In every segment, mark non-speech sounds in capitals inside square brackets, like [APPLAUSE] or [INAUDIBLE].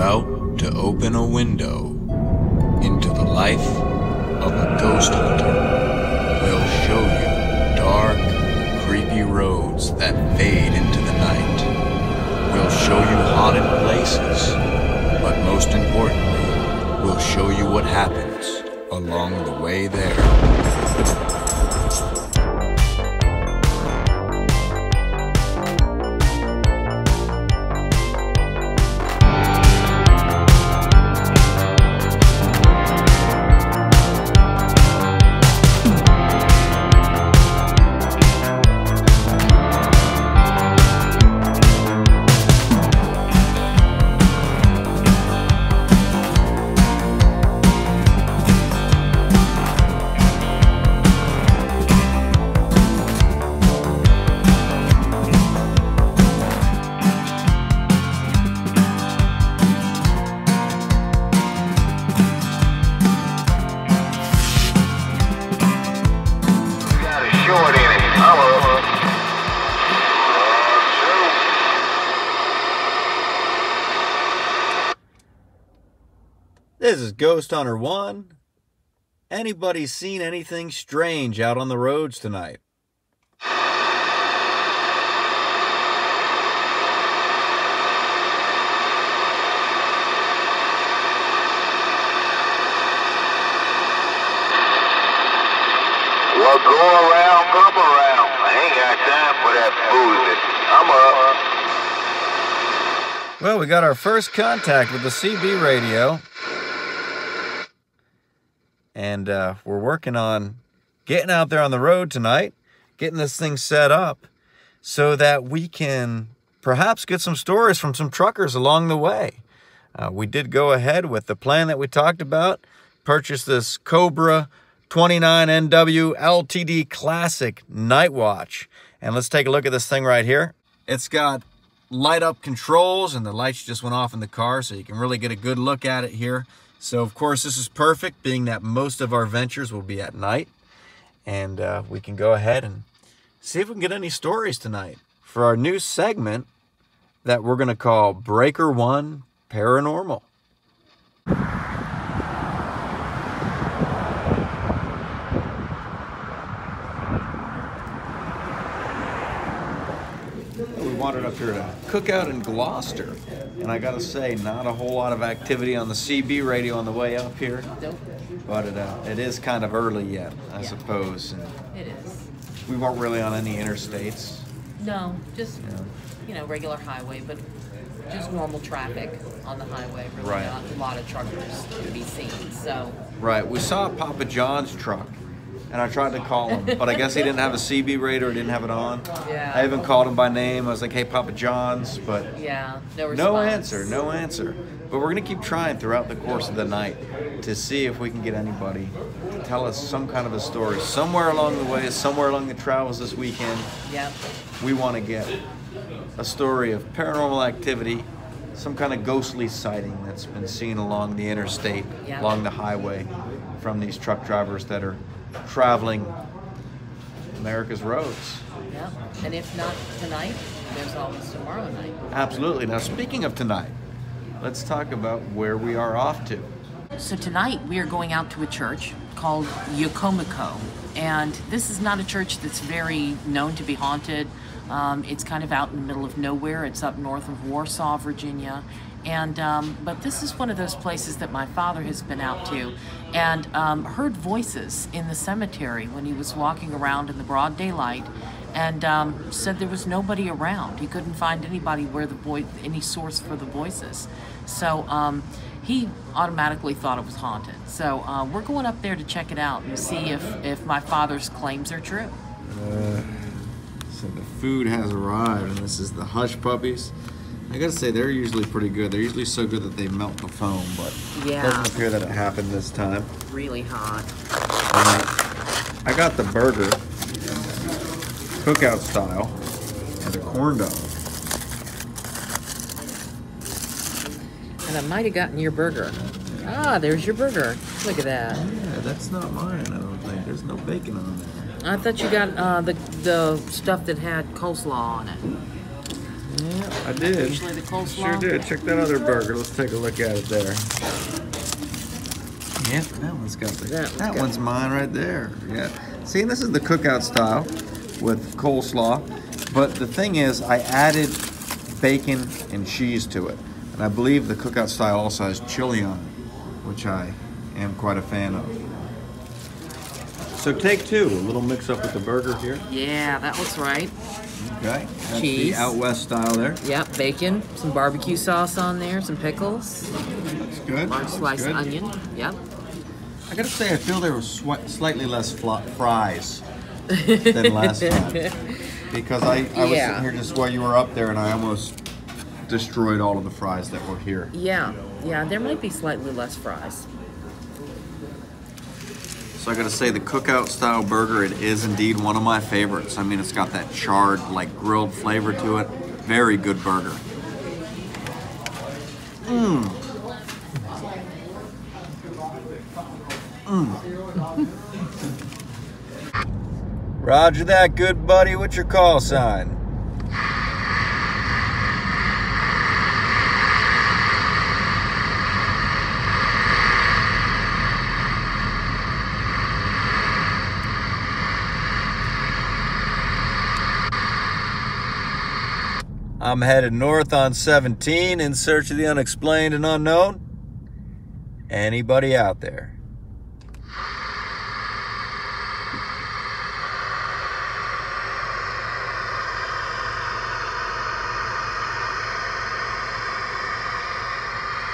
about to open a window into the life of a ghost hunter. We'll show you dark, creepy roads that fade into the night. We'll show you haunted places, but most importantly, we'll show you what happens along the way there. This is Ghost Hunter 1. Anybody seen anything strange out on the roads tonight? Well, go around, come around. I ain't got time for that boozing. I'm up. Well, we got our first contact with the CB radio. And uh, we're working on getting out there on the road tonight, getting this thing set up so that we can perhaps get some stories from some truckers along the way. Uh, we did go ahead with the plan that we talked about, purchase this Cobra 29NW LTD Classic Night Watch. And let's take a look at this thing right here. It's got light up controls and the lights just went off in the car so you can really get a good look at it here. So of course this is perfect being that most of our ventures will be at night and uh, we can go ahead and see if we can get any stories tonight for our new segment that we're going to call Breaker One Paranormal. We wandered up here to Cookout in Gloucester, and I gotta say, not a whole lot of activity on the CB radio on the way up here. Nope, But it, uh, it is kind of early yet, I Yeah. suppose. And it is. we weren't really on any interstates. No, just, Yeah. you know, regular highway, but just normal traffic on the highway. Really Right. not a lot of truckers to be seen, so. Right, we saw Papa John's truck, and I tried to call him, but I guess he didn't have a CB radio or didn't have it on. Yeah. I even called him by name. I was like, "Hey, Papa John's," but Yeah, no no answer, no answer. But we're gonna keep trying throughout the course of the night to see if we can get anybody to tell us some kind of a story somewhere along the way, somewhere along the travels this weekend. Yep, We want to get a story of paranormal activity, some kind of ghostly sighting that's been seen along the interstate, Yeah. along the highway, from these truck drivers that are traveling America's roads. yep. And if not tonight, there's always tomorrow night. Absolutely. Now, speaking of tonight, let's talk about where we are off to. So tonight we are going out to a church called Yeocomico, and this is not a church that's very known to be haunted. Um, it's kind of out in the middle of nowhere. It's up north of Warsaw, Virginia, and um, but this is one of those places that my father has been out to, and um, heard voices in the cemetery when he was walking around in the broad daylight, and um, said there was nobody around. He couldn't find anybody where the voice, any source for the voices. So um, he automatically thought it was haunted. So uh, we're going up there to check it out and see if, if my father's claims are true. So the food has arrived, and this is the hush puppies. I gotta say, they're usually pretty good. They're usually so good that they melt the foam, but Yeah. it doesn't appear that it happened this time. Really hot. I got the burger, cookout style, and a corn dog. And I might have gotten your burger. Ah, there's your burger. Look at that. Yeah, that's not mine. I don't think. There's no bacon on there. I thought you got uh, the the stuff that had coleslaw on it. Yeah. I did. Usually the coleslaw. Sure did. Check that other burger. Let's take a look at it there. Yep, that one's got the. That That, got- one's mine right there. Yeah. See, this is the cookout style with coleslaw, but the thing is, I added bacon and cheese to it, and I believe the cookout style also has chili on it, which I am quite a fan of. So take two, a little mix up with the burger here. Yeah, that looks right. Okay. That's Cheese. the out west style there. Yep, bacon, some barbecue sauce on there, some pickles, That's good. large That's sliced good. onion. Yep. I gotta say, I feel there was swi- slightly less fries than last time [LAUGHS] because I, I was Yeah. sitting here just while you were up there, and I almost destroyed all of the fries that were here. Yeah, yeah, there might be slightly less fries. So I gotta say, the cookout style burger, it is indeed one of my favorites. I mean, it's got that charred, like grilled flavor to it. Very good burger. Mmm. Mmm. Roger that, good buddy. What's your call sign? I'm headed north on 17 in search of the unexplained and unknown. Anybody out there?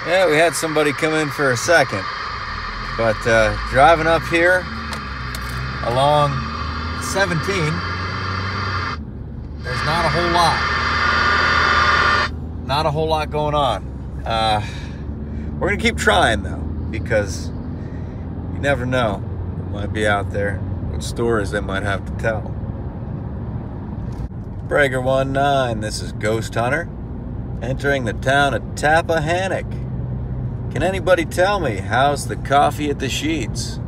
Yeah, we had somebody come in for a second. But uh, driving up here along 17, there's not a whole lot not a whole lot going on. Uh, we're gonna keep trying though, because you never know what might be out there, what stories they might have to tell. Breaker 19, this is Ghost Hunter, entering the town of Tappahannock. Can anybody tell me how's the coffee at the Sheetz?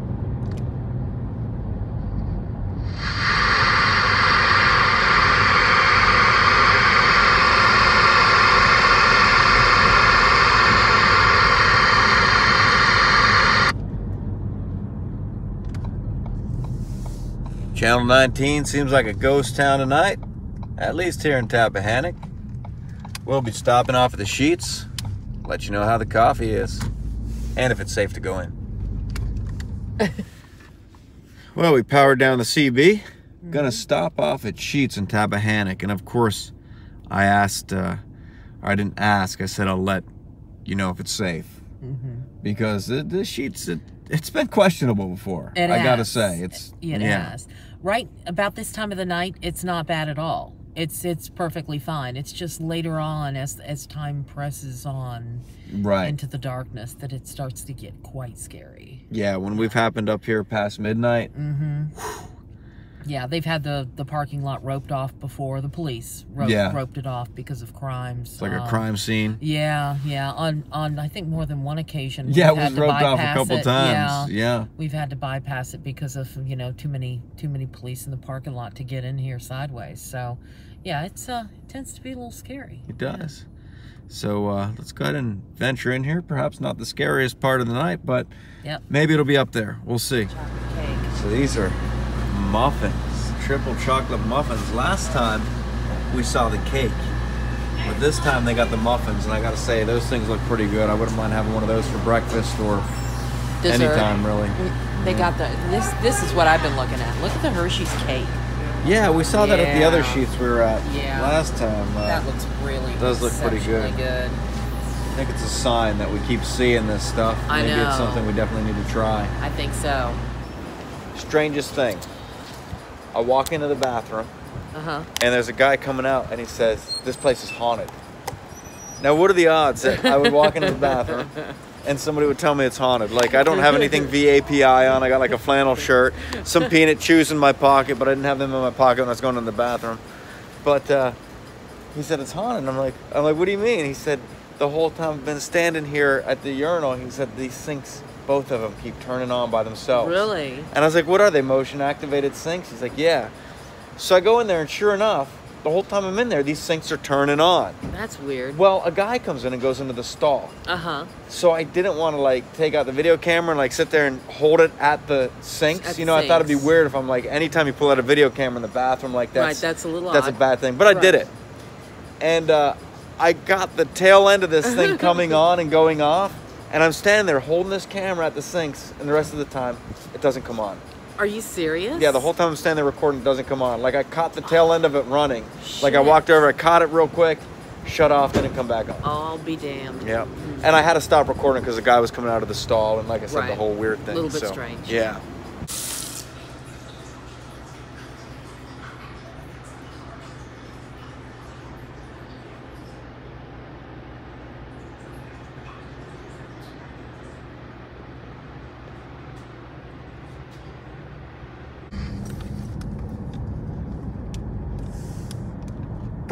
Channel 19 seems like a ghost town tonight, at least here in Tappahannock. We'll be stopping off at the Sheetz, let you know how the coffee is, and if it's safe to go in. [LAUGHS] well, we powered down the CB. Gonna stop off at Sheetz in Tappahannock, and of course, I asked, uh, or I didn't ask, I said I'll let you know if it's safe. Because the, the Sheetz, it, it's been questionable before. It I gotta say, it's It yeah. has. Right about this time of the night, it's not bad at all. It's it's perfectly fine. It's just later on as as time presses on right. into the darkness that it starts to get quite scary. Yeah, when we've happened up here past midnight, mm-hmm. Yeah, they've had the the parking lot roped off before. The police roped, Yeah. roped it off because of crimes. it's like a Um, crime scene. Yeah, yeah. On on I think more than one occasion. Yeah, it we've had was to roped off a couple it. times. Yeah. Yeah. We've had to bypass it because of you know too many too many police in the parking lot to get in here sideways. So, yeah, it's uh it tends to be a little scary. it does. So uh, let's go ahead and venture in here. Perhaps not the scariest part of the night, but Yep. maybe it'll be up there. We'll see. So these are muffins, triple chocolate muffins. Last time we saw the cake, but this time they got the muffins, and I gotta say those things look pretty good. I wouldn't mind having one of those for breakfast or Dessert. anytime really. They got the this. This is what I've been looking at. Look at the Hershey's cake. Yeah, we saw that at the other Sheetz we were at Yeah. last time. Uh, That looks really does look pretty exceptionally good. I think it's a sign that we keep seeing this stuff. I Maybe it's something we definitely need to try. I think so. Strangest thing. I walk into the bathroom Uh huh. and there's a guy coming out and he says, This place is haunted. Now, what are the odds that I would walk into the bathroom [LAUGHS] and somebody would tell me it's haunted? Like, I don't have anything [LAUGHS] VAPI on. I got like a flannel shirt, some peanut chews in my pocket, but I didn't have them in my pocket when I was going to the bathroom. But uh, he said it's haunted. And I'm like, I'm like, what do you mean? He said, the whole time I've been standing here at the urinal, he said these sinks, both of them, keep turning on by themselves. Really? And I was like, what are they, motion activated sinks? He's like, yeah. So I go in there, and sure enough, the whole time I'm in there, these sinks are turning on. That's weird. Well, a guy comes in and goes into the stall. Uh huh. So I didn't want to like take out the video camera and like sit there and hold it at the sinks. At you know, I thought it'd be weird if I'm like anytime you pull out a video camera in the bathroom like Right, that's that's a little that's a bad thing. But I did it, and uh, I got the tail end of this thing [LAUGHS] coming on and going off, and I'm standing there holding this camera at the sinks, and the rest of the time it doesn't come on. Are you serious? Yeah, the whole time I'm standing there recording, it doesn't come on. Like I caught the tail end of it running. Like I walked over, I caught it real quick, shut off, didn't come back on. I'll be damned. Yeah, and I had to stop recording because the guy was coming out of the stall, and like I said, the whole weird thing. A Little bit so, strange. Yeah.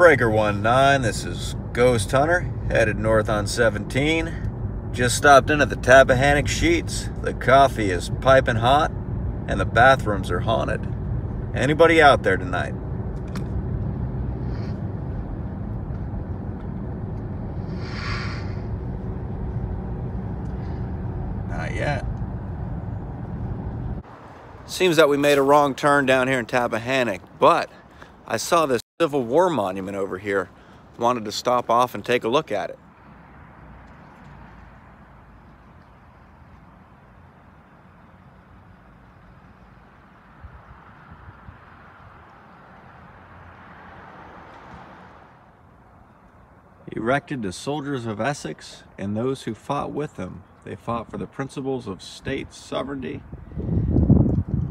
Breaker 19, this is Ghost Hunter, headed north on 17. Just stopped in at the Tappahannock Sheetz. The coffee is piping hot, and the bathrooms are haunted. Anybody out there tonight? Not yet. Seems that we made a wrong turn down here in Tappahannock, but I saw this Civil War monument over here. Wanted to stop off and take a look at it. Erected to soldiers of Essex and those who fought with them. They fought for the principles of state sovereignty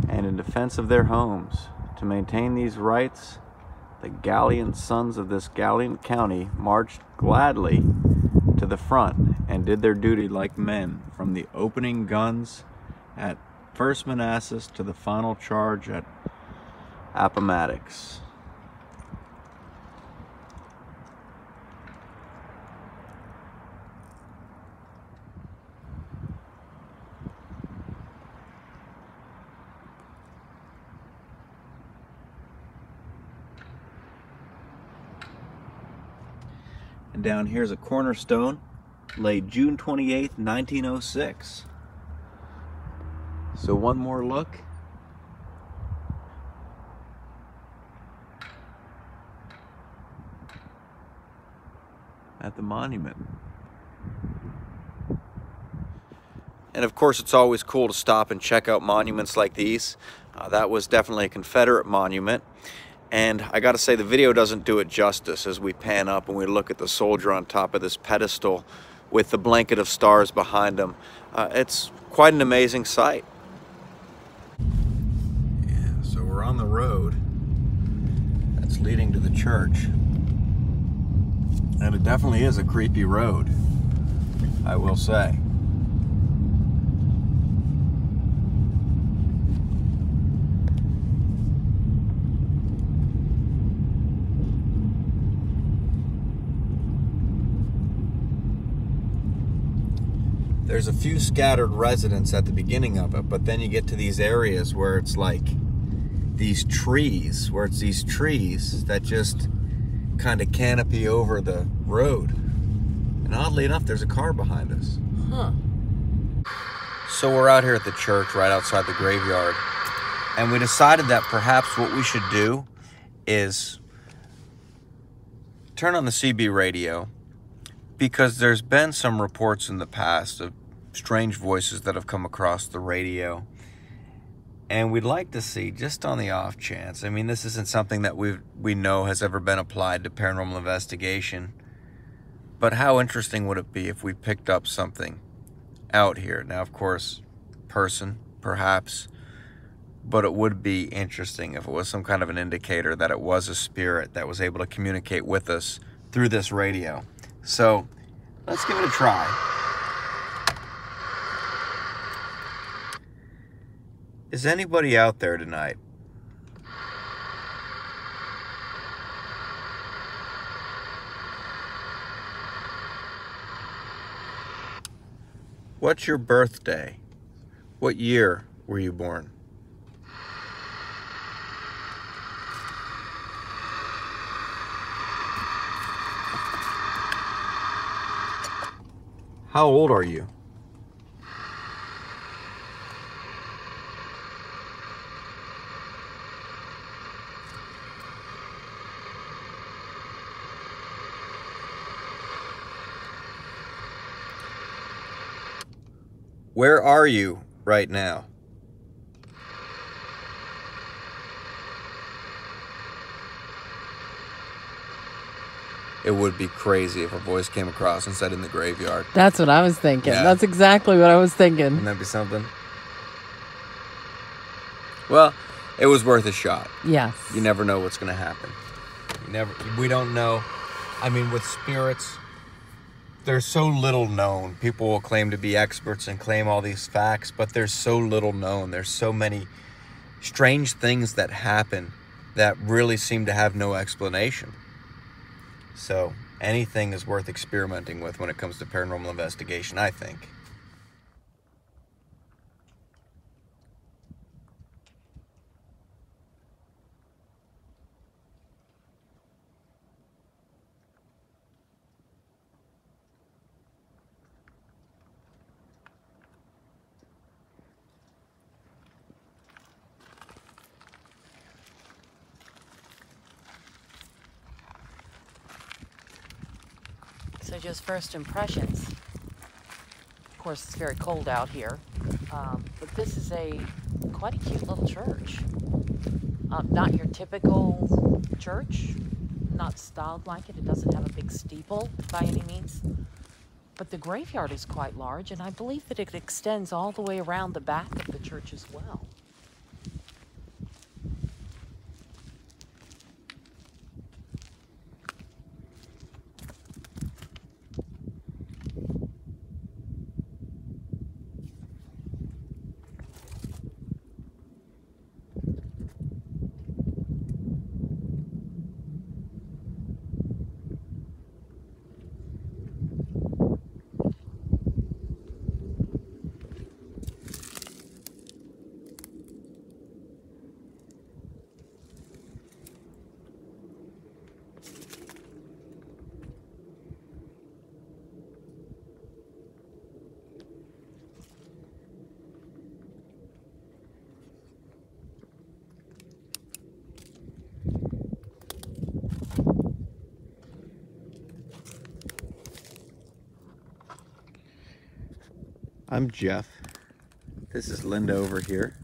and in defense of their homes. To maintain these rights, the gallant sons of this gallant county marched gladly to the front and did their duty like men from the opening guns at First Manassas to the final charge at Appomattox. Down here's a cornerstone laid June 28th, 1906. So one more look. At the monument. And of course, it's always cool to stop and check out monuments like these. Uh, that was definitely a Confederate monument. And I got to say, the video doesn't do it justice as we pan up and we look at the soldier on top of this pedestal with the blanket of stars behind him. Uh, it's quite an amazing sight. Yeah, so we're on the road that's leading to the church. And it definitely is a creepy road, I will say. There's a few scattered residents at the beginning of it, but then you get to these areas where it's like these trees, where it's these trees that just kind of canopy over the road. And oddly enough, there's a car behind us. Huh. So we're out here at the church right outside the graveyard. And we decided that perhaps what we should do is turn on the CB radio because there's been some reports in the past of strange voices that have come across the radio. And we'd like to see, just on the off chance, I mean, this isn't something that we we know has ever been applied to paranormal investigation. But how interesting would it be if we picked up something out here? Now, of course, person, perhaps, but it would be interesting if it was some kind of an indicator that it was a spirit that was able to communicate with us through this radio. So, let's give it a try. Is anybody out there tonight? What's your birthday? What year were you born? How old are you? Where are you right now? It would be crazy if a voice came across and said in the graveyard. That's what I was thinking. Yeah. That's exactly what I was thinking. Wouldn't that be something? Well, it was worth a shot. Yes. You never know what's going to happen. You never. We don't know. I mean, with spirits, there's so little known. People will claim to be experts and claim all these facts, but there's so little known. There's so many strange things that happen that really seem to have no explanation. So anything is worth experimenting with when it comes to paranormal investigation, I think. So, just first impressions. Of course, it's very cold out here, um, but this is a quite a cute little church. Um, not your typical church, not styled like it. It doesn't have a big steeple by any means. But the graveyard is quite large, and I believe that it extends all the way around the back of the church as well. I'm Jeff. This is Linda over here.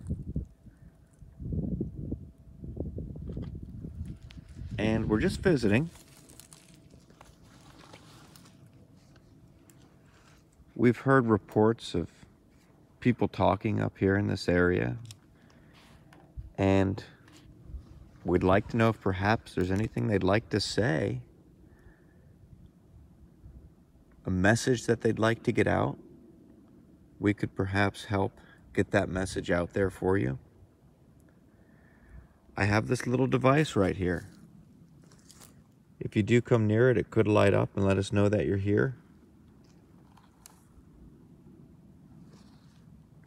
And we're just visiting. We've heard reports of people talking up here in this area. And we'd like to know if perhaps there's anything they'd like to say. A message that they'd like to get out we could perhaps help get that message out there for you. I have this little device right here. If you do come near it, it could light up and let us know that you're here.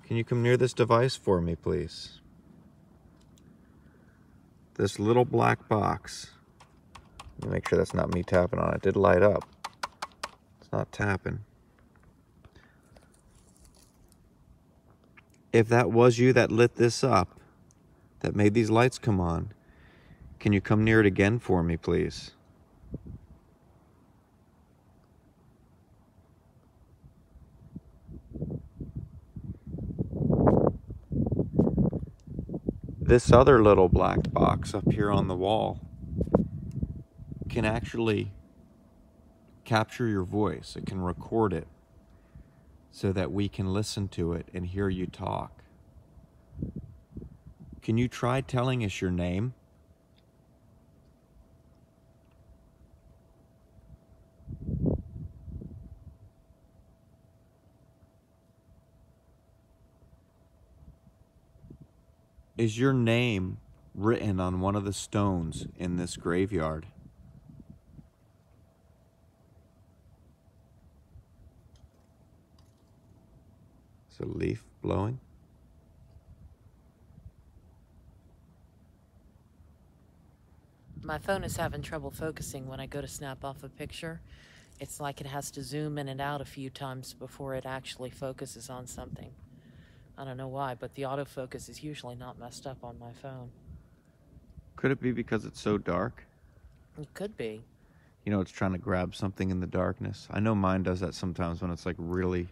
Can you come near this device for me, please? This little black box. Make sure that's not me tapping on it. It did light up. It's not tapping. If that was you that lit this up, that made these lights come on, can you come near it again for me, please? This other little black box up here on the wall can actually capture your voice. It can record it so that we can listen to it and hear you talk. Can you try telling us your name? Is your name written on one of the stones in this graveyard? Is a leaf blowing? My phone is having trouble focusing when I go to snap off a picture. it's like it has to zoom in and out a few times before it actually focuses on something. I don't know why, but the autofocus is usually not messed up on my phone. Could it be because it's so dark? It could be. You know, it's trying to grab something in the darkness. I know mine does that sometimes when it's like really,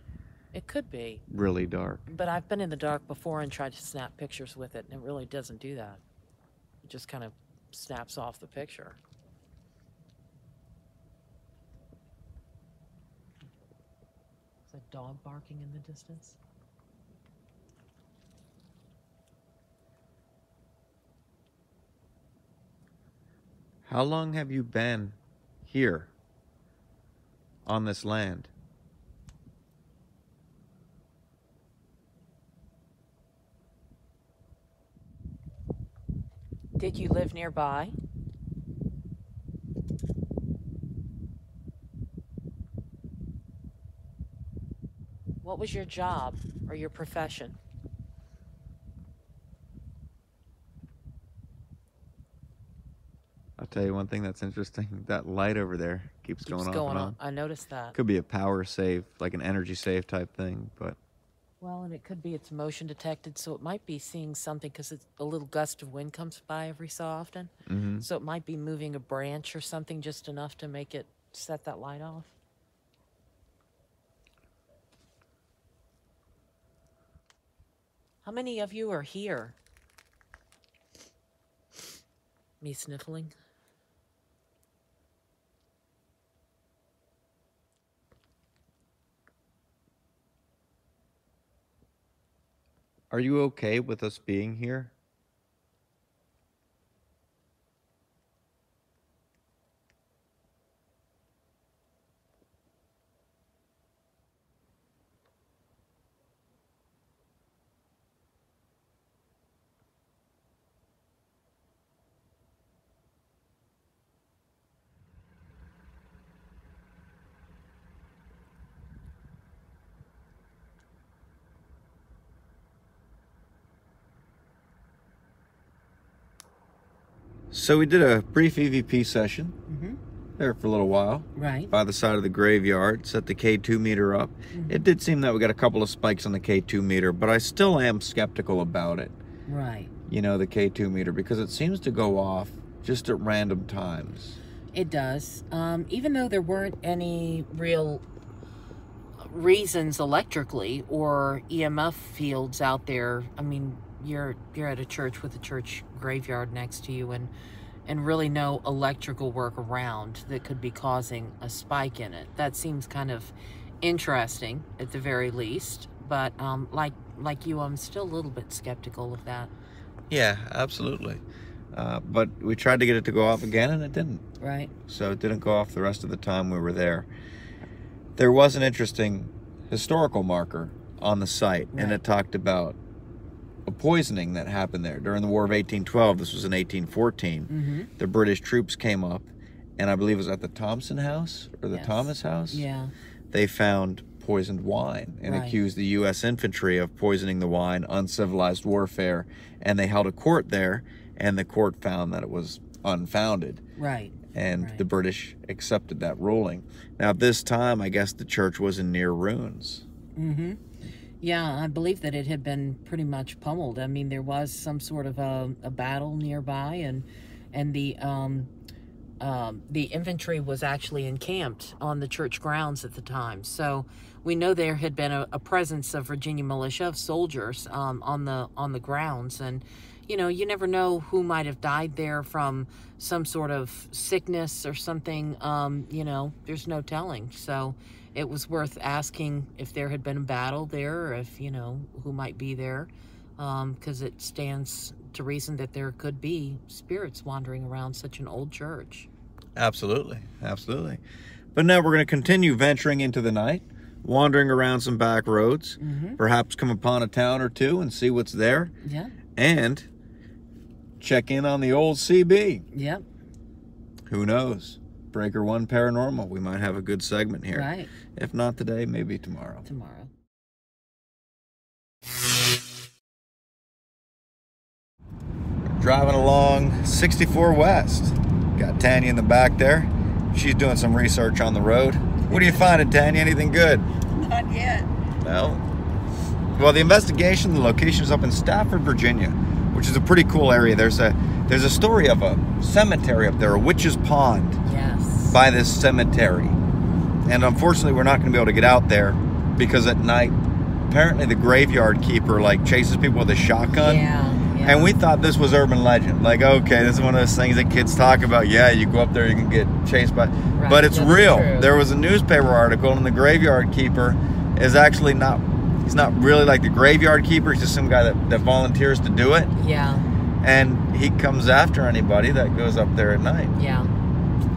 It could be. really dark. But I've been in the dark before and tried to snap pictures with it, and it really doesn't do that. It just kind of snaps off the picture. Is a dog barking in the distance? How long have you been here on this land? Did you live nearby? What was your job or your profession? I'll tell you one thing that's interesting. [LAUGHS] That light over there keeps, Keeps going off going and on. on. I noticed that. Could be a power save, like an energy save type thing, but Well, and it could be it's motion detected, so it might be seeing something because a little gust of wind comes by every so often. mm-hmm. So it might be moving a branch or something just enough to make it set that light off. How many of you are here? Me sniffling. Are you okay with us being here? So we did a brief EVP session Mm-hmm. there for a little while Right. by the side of the graveyard, set the K2 meter up. It did seem that we got a couple of spikes on the K2 meter, but I still am skeptical about it. Right. You know, the K2 meter because it seems to go off just at random times. It does. Um, even though there weren't any real reasons electrically or EMF fields out there. I mean, you're you're at a church with a church graveyard next to you and and really no electrical work around that could be causing a spike in it. That seems kind of interesting at the very least. But um, like like you, I'm still a little bit skeptical of that. Yeah, absolutely. Uh, but we tried to get it to go off again and it didn't. Right. so it didn't go off the rest of the time we were there. There was an interesting historical marker on the site, and it talked about poisoning that happened there during the War of 1812. This was in 1814. Mm-hmm. The British troops came up, and I believe it was at the Thompson House or the Yes. Thomas House. Yeah. They found poisoned wine and Right. accused the U.S. infantry of poisoning the wine, uncivilized warfare, and they held a court there, and the court found that it was unfounded Right. and Right. the British accepted that ruling. Now, at this time, I guess the church was in near ruins. Mm-hmm. Yeah, I believe that it had been pretty much pummeled. I mean, there was some sort of a, a battle nearby, and and the um, um, the infantry was actually encamped on the church grounds at the time. So we know there had been a, a presence of Virginia militia of soldiers um, on the on the grounds, and you know you never know who might have died there from some sort of sickness or something. Um, you know, there's no telling. So it was worth asking if there had been a battle there, or if you know who might be there, because it stands to reason that there could be spirits wandering around such an old church. Absolutely, absolutely. But now we're going to continue venturing into the night, wandering around some back roads, Mm-hmm. perhaps come upon a town or two and see what's there, Yeah. and check in on the old CB. Yep. Who knows? Breaker One Paranormal. We might have a good segment here. Right. If not today, maybe tomorrow. Tomorrow. driving along 64 West. Got Tanya in the back there. She's doing some research on the road. What are you finding, Tanya? Anything good? Not yet. No. Well, the investigation, the location is up in Stafford, Virginia, which is a pretty cool area. There's a there's a story of a cemetery up there, a witch's pond Yes. by this cemetery. And unfortunately, we're not going to be able to get out there because at night, apparently the graveyard keeper like chases people with a shotgun. Yeah. yeah. And we thought this was urban legend. Like, okay, this is one of those things that kids talk about. Yeah, you go up there, you can get chased by. but it's real. true. There was a newspaper article, and the graveyard keeper is actually not. He's not really like the graveyard keeper. He's just some guy that, that volunteers to do it, Yeah. and he comes after anybody that goes up there at night. Yeah.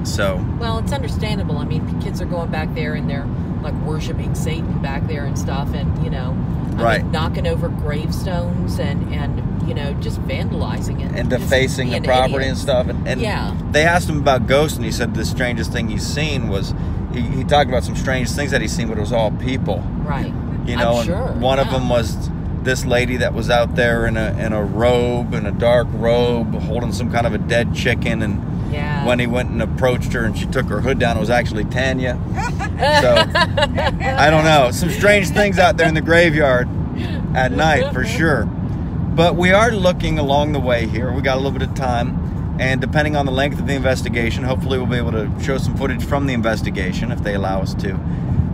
So Well, it's understandable. I mean, kids are going back there and they're like worshiping Satan back there and stuff, and you know, I Right. mean, knocking over gravestones and and you know just vandalizing it and defacing the property and stuff. And, and Yeah. they asked him about ghosts, and he said the strangest thing he's seen was he, he talked about some strange things that he's seen, but it was all people. Right. You know, sure. one of them was this lady that was out there in a in a robe, in a dark robe, holding some kind of a dead chicken, and Yeah. when he went and approached her and she took her hood down, it was actually Tanya. So [LAUGHS] I don't know. Some strange things out there in the graveyard at night for sure. But we are looking along the way here. We got a little bit of time. And depending on the length of the investigation, hopefully we'll be able to show some footage from the investigation if they allow us to.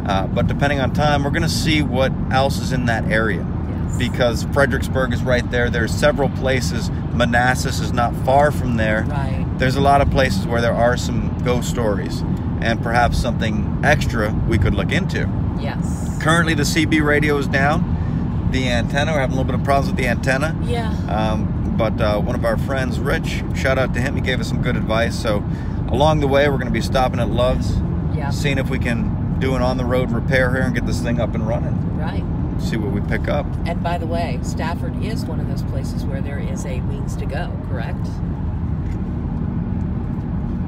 Uh, but depending on time, we're going to see what else is in that area. Yes. Because Fredericksburg is right there. There's several places. Manassas is not far from there Right. there's a lot of places where there are some ghost stories and perhaps something extra we could look into. Yes. Currently, the CB radio is down. The antenna, we're having a little bit of problems with the antenna. Yeah. Um, but uh, one of our friends, Rich, shout out to him, he gave us some good advice. So, along the way, we're going to be stopping at Love's, Yeah. seeing if we can do an on the road repair here and get this thing up and running. Right. See what we pick up. And by the way, Stafford is one of those places where there is a wings to go. Correct.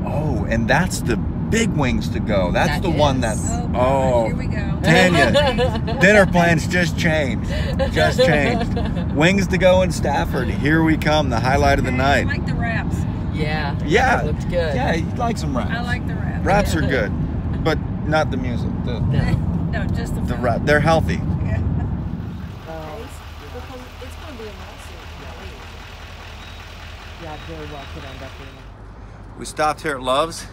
Oh, and that's the big wings to go. That's That the one is. that. Oh, boy, oh here we go. Tanya, [LAUGHS] dinner plans just changed. Just changed. Wings to go in Stafford. Here we come, the highlight of the night. I like the wraps. Yeah. yeah. It looked good. Yeah, you like some wraps. I like the wraps. Raps are [LAUGHS] good, but not the music. The, No. No, just the the food. rap. They're healthy. [LAUGHS] Yeah. It's going to be a lawsuit. Yeah, very well could end up being. We stopped here at Love's,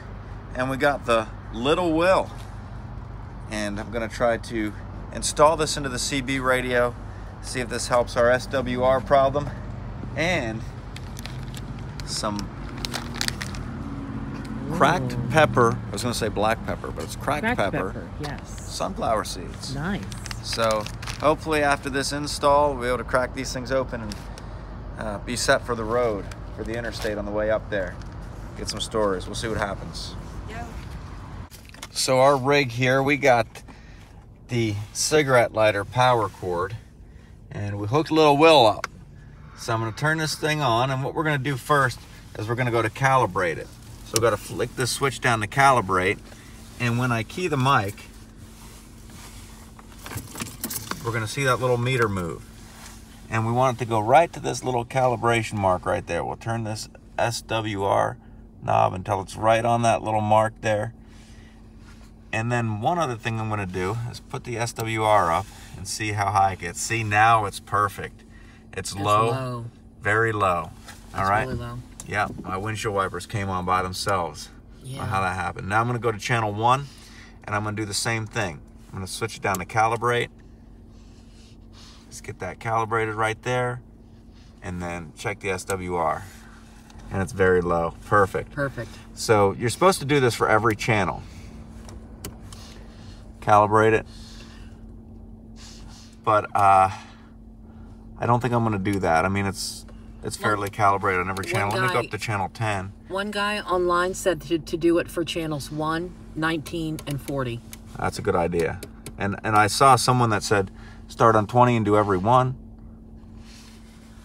and we got the Little Will. And I'm gonna try to install this into the CB radio, see if this helps our SWR problem, and some cracked pepper. I was gonna say black pepper, but it's cracked, Cracked pepper, pepper. Yes. sunflower seeds. Nice. So hopefully after this install, we'll be able to crack these things open and uh, be set for the road, for the interstate on the way up there. Get some stories. We'll see what happens. Yeah. So our rig here, we got the cigarette lighter power cord, and we hooked a little Will up. So I'm gonna turn this thing on, and what we're gonna do first is we're gonna go to calibrate it. So I've got to flick this switch down to calibrate, and when I key the mic, we're gonna see that little meter move. And we want it to go right to this little calibration mark right there. We'll turn this SWR knob until it's right on that little mark there. And then one other thing I'm going to do is put the SWR up and see how high it gets. See, now it's perfect. It's, low, low. very low. All It's right. Really low. Yeah, my windshield wipers came on by themselves. I don't know Yeah. how that happened. Now I'm going to go to channel one and I'm going to do the same thing. I'm going to switch it down to calibrate. Let's get that calibrated right there. And then check the SWR. And it's very low. Perfect. Perfect. So you're supposed to do this for every channel. Calibrate it. But uh, I don't think I'm going to do that. I mean, it's it's fairly calibrated on every channel. Let me go up to channel 10. One guy online said to, to do it for channels 1, 19, and 40. That's a good idea. And and I saw someone that said start on 20 and do every one.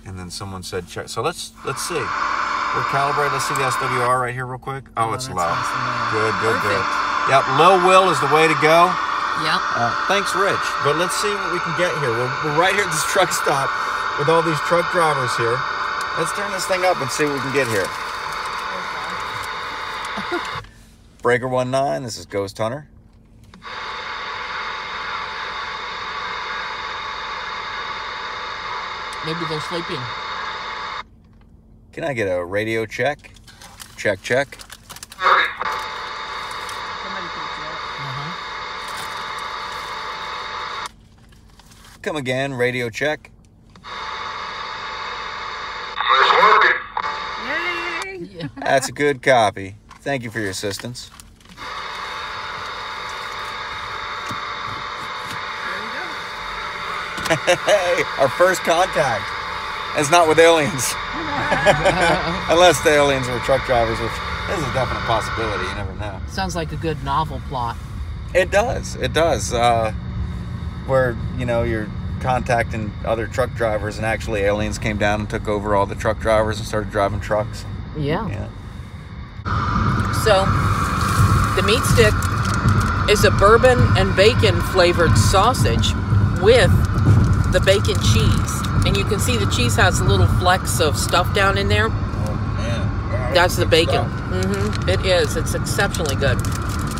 And then someone said check. So let's let's see. We're calibrated. Let's see the SWR right here real quick. Oh, Oh, it's low. low. Good, good, good. Yep, low will is the way to go. Yep. Uh, thanks, Rich. But let's see what we can get here. We're, we're right here at this truck stop with all these truck drivers here. Let's turn this thing up and see what we can get here. Breaker 19, this is Ghost Hunter. Maybe they're sleeping. Can I get a radio check? Check, check. Uh-huh. Come again, radio check. That's a good copy. Thank you for your assistance. Hey, our first contact. It's not with aliens. [LAUGHS] Unless the aliens were truck drivers, which is a definite possibility. You never know. Sounds like a good novel plot. It does. It does. Uh, where, you know, you're contacting other truck drivers, and actually aliens came down and took over all the truck drivers and started driving trucks. Yeah. Yeah. So, the meat stick is a bourbon and bacon flavored sausage with the bacon cheese. And you can see the cheese has little flecks of stuff down in there. Oh, man. That's the bacon. Mm-hmm. It is. It's exceptionally good.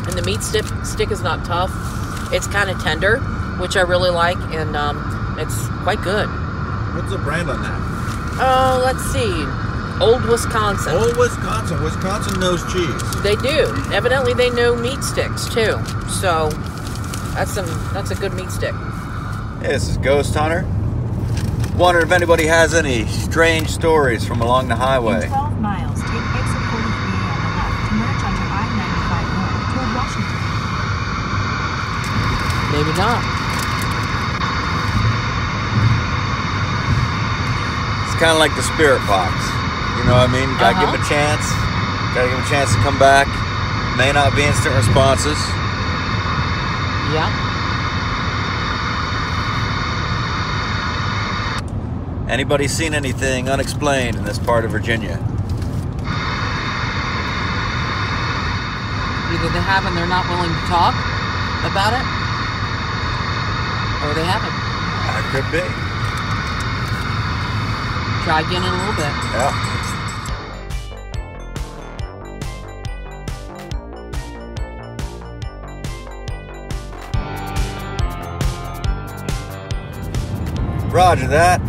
And the meat stick stick is not tough. It's kind of tender, which I really like, and um, it's quite good. What's the brand on that? Oh, let's see. Old Wisconsin. Old Wisconsin. Wisconsin knows cheese. They do. Evidently, they know meat sticks too. So that's some. That's a good meat stick. Hey, this is Ghost Hunter. Wondering if anybody has any strange stories from along the highway. In 12 miles, take exit 43A on the left to merge onto I-95 North toward Washington. Maybe not. It's kind of like the spirit box. You know what I mean? Gotta give them a uh-huh. chance. Gotta give them a chance to come back. May not be instant responses. Yeah. Anybody seen anything unexplained in this part of Virginia? Either they have and they're not willing to talk about it, or they haven't. That could be. Try again in a little bit. Yeah. Roger that.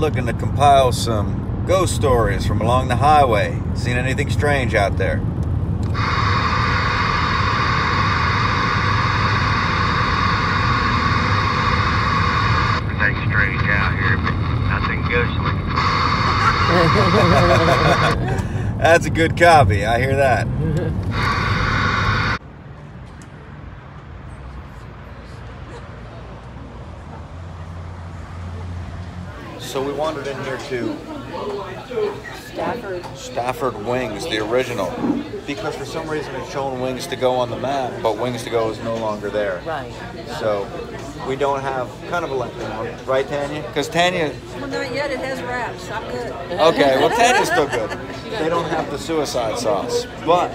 Looking to compile some ghost stories from along the highway. Seen anything strange out there? Everything's strange out here, but nothing ghostly. [LAUGHS] [LAUGHS] That's a good copy. I hear that. So we wandered in here to Stafford. Stafford Wings, the original, because for some reason it's showing Wings to Go on the map, but Wings to Go is no longer there. Right. So we don't have kind of a letdown, right, Tanya? Because Tanya, Well, not yet. It has wraps. I'm good. okay, well Tanya's still [LAUGHS] good. They don't have the suicide sauce, but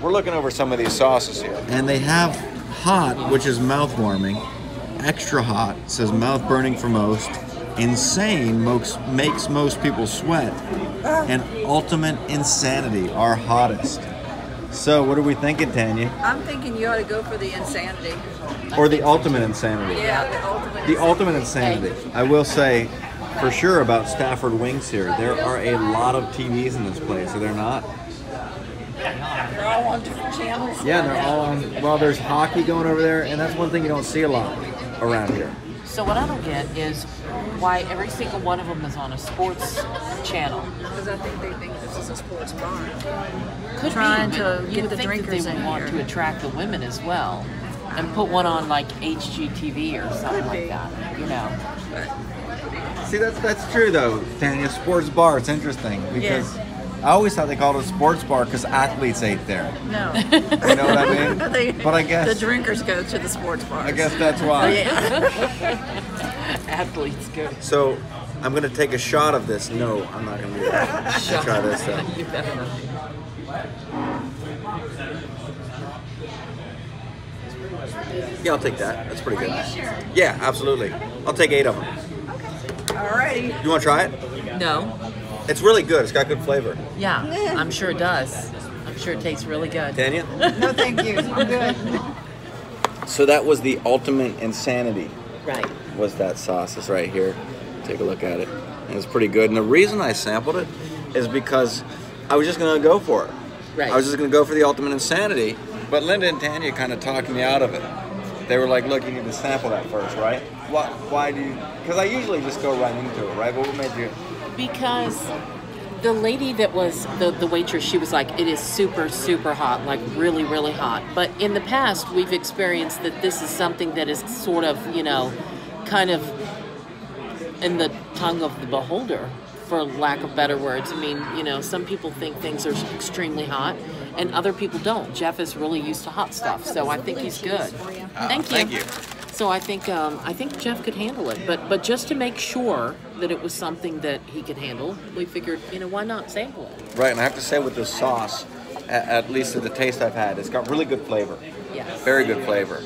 we're looking over some of these sauces here, and they have hot, which is mouth warming, extra hot says mouth burning for most, insane makes makes most people sweat, ah. and ultimate insanity are hottest. So what are we thinking, Tanya? I'm thinking you ought to go for the insanity. Or the ultimate insanity? Yeah, the ultimate. The ultimate insanity. I will say for sure about Stafford Wings here. There are a lot of TVs in this place, are there not? They're all on different channels. Yeah, they're all on. Well, there's hockey going over there, and that's one thing you don't see a lot around here. So what I don't get is why every single one of them is on a sports channel. Because I think they think this is a sports bar. Could Trying be, to but get you would the think drinkers that they would in want here. to attract the women as well, and put one on like HGTV or something like that. You know. See, that's that's true though, Tanya. Sports bar. It's interesting because I always thought they called it a sports bar because athletes ate there. No. [LAUGHS] You know what I mean? [LAUGHS] They- But I guess the drinkers go to the sports bar. I guess that's why. Yeah. [LAUGHS] Athletes go. So I'm gonna take a shot of this. No, I'm not gonna do that. Let's try this though. You better not. Yeah, I'll take that. That's pretty good. Yeah, absolutely. I'll take eight of them. Alrighty. You want to try it? No. It's really good. It's got good flavor. Yeah, I'm sure it does. I'm sure it tastes really good. Tanya? [LAUGHS] No, thank you. I'm good. So that was the ultimate insanity. Right. Was that sauce? It's right here. Take a look at it. and it's pretty good. And the reason I sampled it is because I was just gonna go for it. Right. I was just gonna go for the ultimate insanity, but Linda and Tanya kind of talked me out of it. They were like, "Look, you need to sample that first, right? Why? Why do you? Because I usually just go right into it, right? But what made you? Because the lady that was the, the waitress she was like it is super super hot like really really hot. But in the past we've experienced that this is something that is sort of you know kind of in the tongue of the beholder for lack of better words. I mean you know some people think things are extremely hot and other people don't. Jeff is really used to hot stuff so i think he's good. Uh, thank you. thank you. So I think um, I think Jeff could handle it, but but just to make sure that it was something that he could handle, we figured, you know, why not sample it? Right, and I have to say with this sauce, at, at least at the taste I've had, it's got really good flavor. Yes. Very good flavor.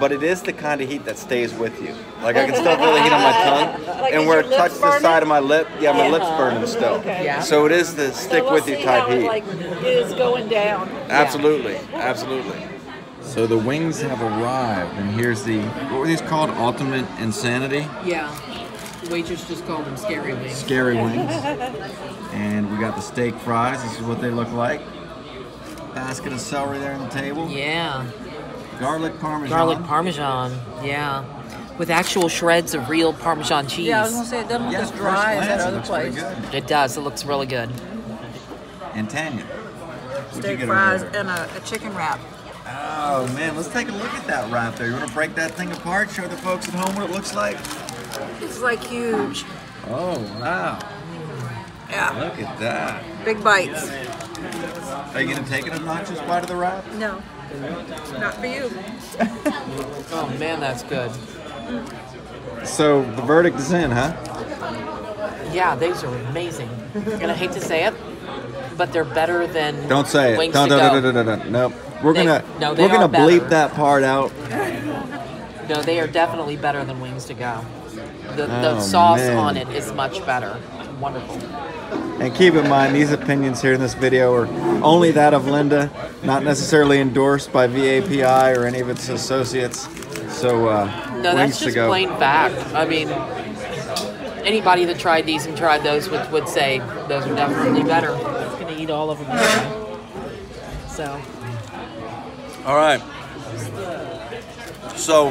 But it is the kind of heat that stays with you. Like I can still feel the heat on my [LAUGHS] tongue, Like, and where it touched touches the side of my lip, yeah, my lips Uh-huh. burning still. Okay. Yeah. So it is the stick so we'll with you type how it, heat. like is going down. Absolutely, absolutely. So the wings have arrived, and here's the what were these called? Ultimate Insanity, Yeah. The waitress just called them scary wings. scary wings, and we got the steak fries. This is what they look like. Basket of celery there on the table. Yeah. Garlic parmesan. Garlic parmesan. Yeah. With actual shreds of real parmesan cheese. Yeah, I was gonna say it doesn't look Yeah, as dry as glance, that other looks place. It does. It looks really good. And Tanya. what'd you Steak get fries and a, a chicken wrap. Oh man, let's take a look at that wrap there. You want to break that thing apart? Show the folks at home what it looks like. It's like huge. Oh wow, Yeah, look at that. big bites. Are you gonna take an obnoxious bite of the wrap? No, not for you. [LAUGHS] Oh man, that's good. So the verdict is in, huh? Yeah, these are amazing. And I hate to say it, but they're better than Don't say it. Wings Don't, to don't, go. don't, don't, don't, Nope. We're They- gonna no, they we're gonna are better. bleep that part out. [LAUGHS] No, they are definitely better than wings to go. The, Oh, the sauce man. on it is much better. Wonderful. And keep in mind, these opinions here in this video are only that of Linda, not necessarily endorsed by VAPI or any of its associates. So, uh, No, wings that's to just go. plain fact. I mean, anybody that tried these and tried those would, would say those are definitely better. I'm gonna eat all of them. anyway. So All right. So,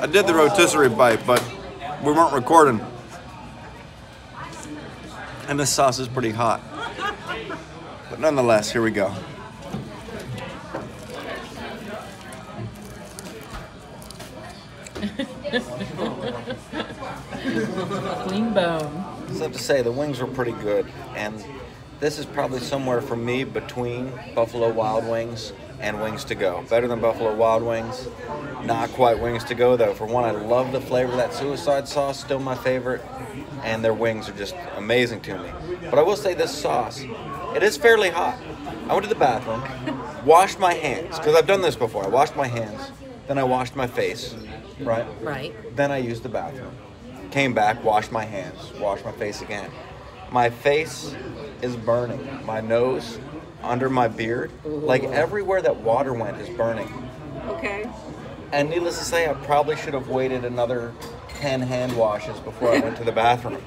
I did the rotisserie bite, but we weren't recording. And this sauce is pretty hot. But nonetheless, here we go. clean bone. So I have to say, the wings were pretty good, and this is probably somewhere for me between Buffalo Wild Wings and Wings to Go. Better than Buffalo Wild Wings, not quite Wings to Go though. For one, I love the flavor of that suicide sauce, still my favorite, and their wings are just amazing to me. But I will say this sauce, it is fairly hot. I went to the bathroom, [LAUGHS] washed my hands because I've done this before. I washed my hands, then I washed my face, right? Right. Then I used the bathroom. Came back, washed my hands, washed my face again. My face is burning. My nose, under my beard, like everywhere that water went is burning. Okay. And needless to say, I probably should have waited another 10 hand washes before I went to the bathroom.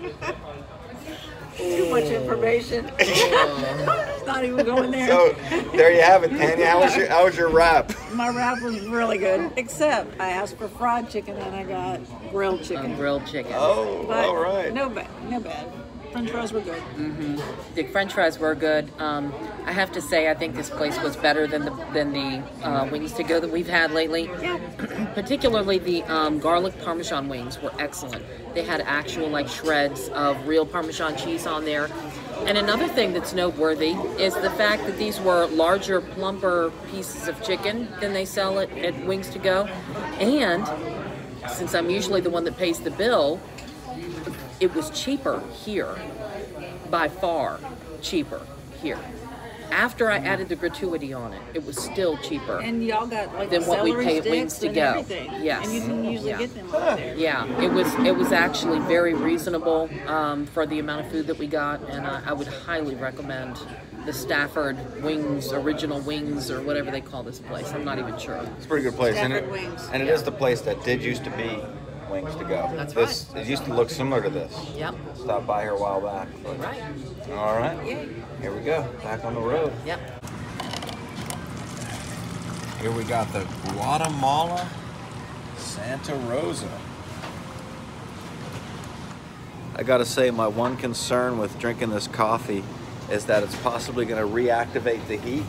Too much information. [LAUGHS] it's not even going there. So there you have it, Tanya. How was your, how was your wrap? My wrap was really good, except I asked for fried chicken and I got grilled chicken. grilled chicken. Oh, But all right. No bad, no bad. French fries were good. The French fries were good. Um, I have to say, I think this place was better than the than the uh, wings to go that we've had lately. Yeah. [CLEARS THROAT] Particularly the um, garlic parmesan wings were excellent. They had actual like shreds of real parmesan cheese on there. And another thing that's noteworthy is the fact that these were larger, plumper pieces of chicken than they sell at, at Wings to Go. And since I'm usually the one that pays the bill, it was cheaper here, by far cheaper here. After I added the gratuity on it, it was still cheaper. And y'all got like Than the what we celery pay at Wings to Go. everything. Yes. And you didn't usually Yeah. get them over there. Yeah, it was it was actually very reasonable um, for the amount of food that we got, and I, I would highly recommend the Stafford Wings, original Wings, or whatever they call this place. I'm not even sure. It's a pretty good place, and it, Wings. and it is the place that did used to be wings to go. That's this, right. It used to look similar to this. Yep. Stopped by here a while back. but- Right. All right. Here we go. Back on the road. Yep. Here we got the Guatemala Santa Rosa. I gotta say, my one concern with drinking this coffee is that it's possibly gonna reactivate the heat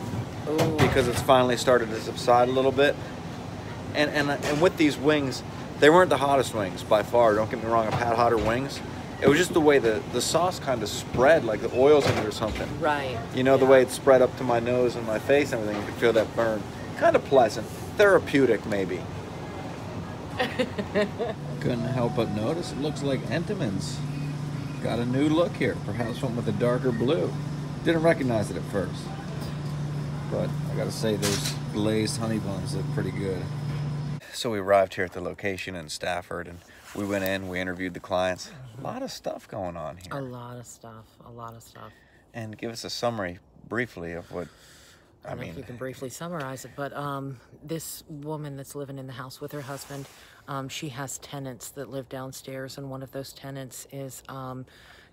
because it's finally started to subside a little bit. And, and and with these wings, they weren't the hottest wings by far. Don't get me wrong, I've had hotter wings. It was just the way the, the sauce kind of spread, like the oils in it or something. Right. You know, the way it spread up to my nose and my face and everything, you could feel that burn. Kind of pleasant. Therapeutic, maybe. [LAUGHS] Couldn't help but notice it looks like Entenmann's got a new look here. Perhaps one with a darker blue. Didn't recognize it at first. But I gotta say, those glazed honey buns look pretty good. So we arrived here at the location in Stafford and we went in, we interviewed the clients. A lot of stuff going on here. A lot of stuff. A lot of stuff. And give us a summary briefly of what I don't know if you can briefly summarize it, but um, this woman that's living in the house with her husband, um, she has tenants that live downstairs, and one of those tenants is um,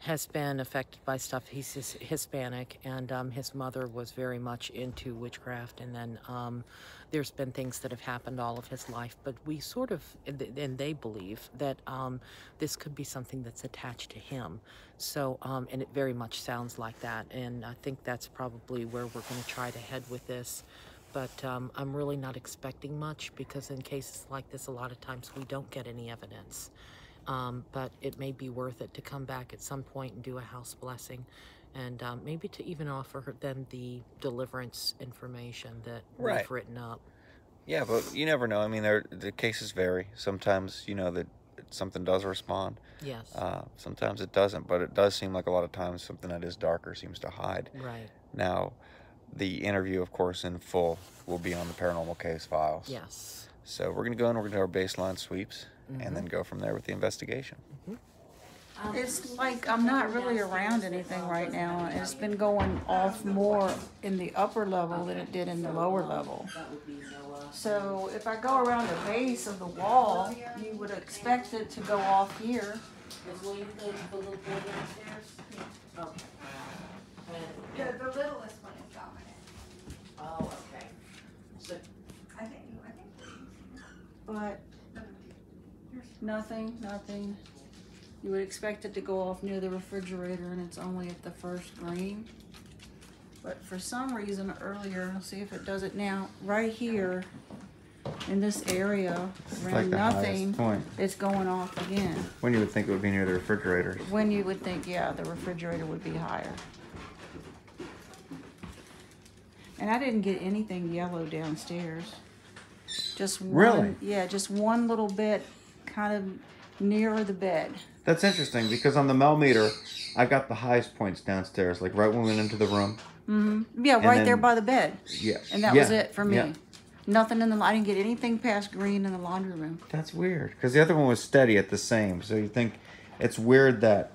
has been affected by stuff. He's Hispanic, and um, his mother was very much into witchcraft, and then um, there's been things that have happened all of his life. But we sort of, and they believe that um, this could be something that's attached to him. So, um, and it very much sounds like that, and I think that's probably where we're going to try to head with this. But um, I'm really not expecting much because in cases like this, a lot of times we don't get any evidence. Um, but it may be worth it to come back at some point and do a house blessing, and um, maybe to even offer them the deliverance information that Right. we've written up. Yeah, but you never know. I mean, there the cases vary. Sometimes you know that something does respond. Yes. Uh, sometimes it doesn't, but it does seem like a lot of times something that is darker seems to hide. right. Now, the interview, of course, in full will be on the paranormal case files. Yes. So we're gonna go in. We're gonna do our baseline sweeps, and then mm-hmm. go from there with the investigation. Mm-hmm. It's like I'm not really around anything right now. It's been going off more in the upper level than it did in the lower level. So if I go around the base of the wall, you would expect it to go off here. The, the littlest one is dominant. Oh, okay. So I think, I think. But nothing, nothing. You would expect it to go off near the refrigerator and it's only at the first green. But for some reason earlier, I'll see if it does it now, right here in this area, around nothing, point. it's going off again. When you would think it would be near the refrigerator. When you would think, yeah, the refrigerator would be higher. And I didn't get anything yellow downstairs. Just one, Really? yeah, just one little bit kind of nearer the bed. That's interesting because on the Mel meter, I got the highest points downstairs, like right when we went into the room. Hmm. Yeah, right there by the bed. Yeah. And that was it for me. yeah. Nothing in the, I didn't get anything past green in the laundry room. That's weird because the other one was steady at the same. So you think it's weird that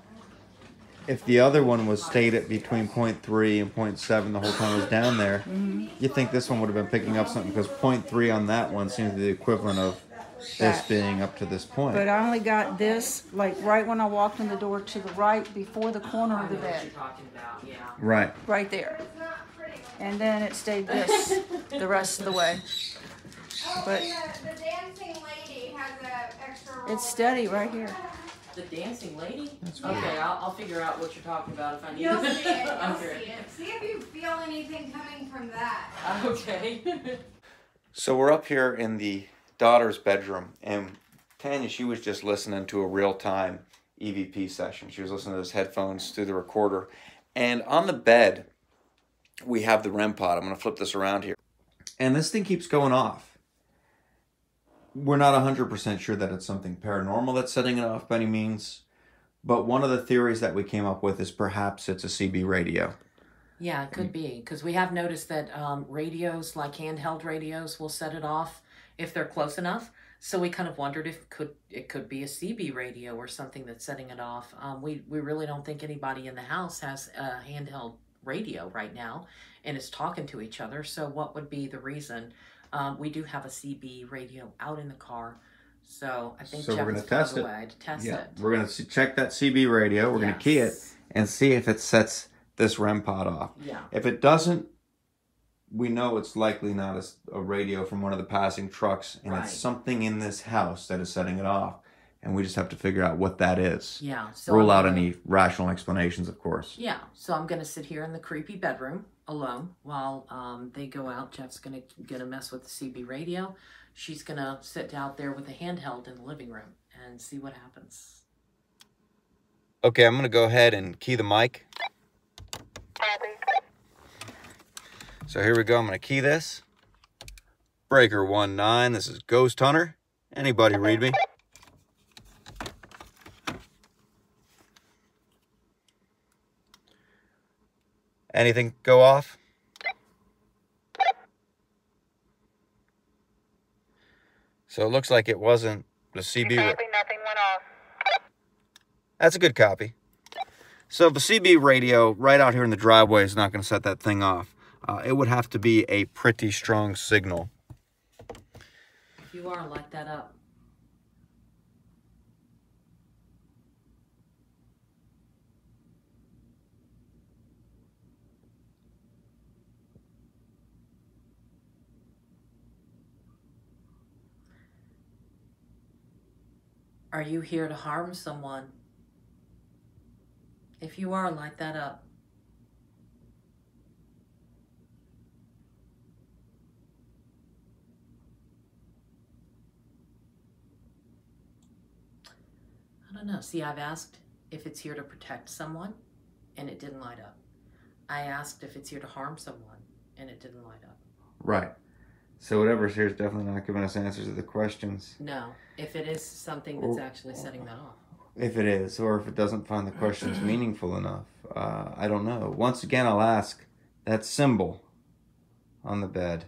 if the other one was stayed at between 0.3 and 0.7 the whole time it was down there, Mm-hmm. you think this one would have been picking up something because 0.3 on that one seems to be the equivalent of this That. being up to this point. But I only got this, like, right when I walked in the door to the right before the corner of the bed. talking about, yeah. right. Right there. And then it stayed this the rest of the way. Oh, but The, the dancing lady has a extra roll. it's steady right here. The dancing lady? Okay, I'll, I'll figure out what you're talking about if I need You'll to. see it, [LAUGHS] you'll see it. See if you feel anything coming from that. [LAUGHS] Okay. So we're up here in the daughter's bedroom, and Tanya, she was just listening to a real time EVP session. She was listening to those headphones through the recorder. And on the bed, we have the REM pod. I'm going to flip this around here. And this thing keeps going off. We're not 100% sure that it's something paranormal that's setting it off by any means. But one of the theories that we came up with is perhaps it's a CB radio. Yeah, it could be because we have noticed that um, radios, like handheld radios, will set it off if they're close enough. So we kind of wondered if it could it could be a CB radio or something that's setting it off. Um, we we really don't think anybody in the house has a handheld radio right now and is talking to each other. So what would be the reason? Um, we do have a CB radio out in the car, So I think So we're test a it. way to test Yeah, it. we're gonna check that CB radio. We're gonna key it and see if it sets this REM pod off. Yeah. If it doesn't, we know it's likely not a radio from one of the passing trucks, and Right. it's something in this house that is setting it off. And we just have to figure out what that is. Yeah. So Rule I'm out gonna- any rational explanations, of course. Yeah. So I'm gonna sit here in the creepy bedroom alone while um, they go out. Jeff's gonna gonna mess with the CB radio. She's gonna sit out there with a handheld in the living room and see what happens. Okay, I'm gonna go ahead and key the mic. So here we go. I'm gonna key this. Breaker one nine. This is Ghost Hunter. Anybody read me? Anything go off? So it looks like it wasn't the CB. ra- nothing went off. That's a good copy. So the CB radio right out here in the driveway is not going to set that thing off. Uh, it would have to be a pretty strong signal. If you are, light that up. Are you here to harm someone? If you are, light that up. I don't know. See, I've asked if it's here to protect someone, and it didn't light up. I asked if it's here to harm someone, and it didn't light up. Right. So whatever's here is definitely not giving us answers to the questions. No, if it is something that's actually setting that off. If it is, or if it doesn't find the questions [CLEARS THROAT] meaningful enough. Uh, I don't know. Once again, I'll ask that symbol on the bed.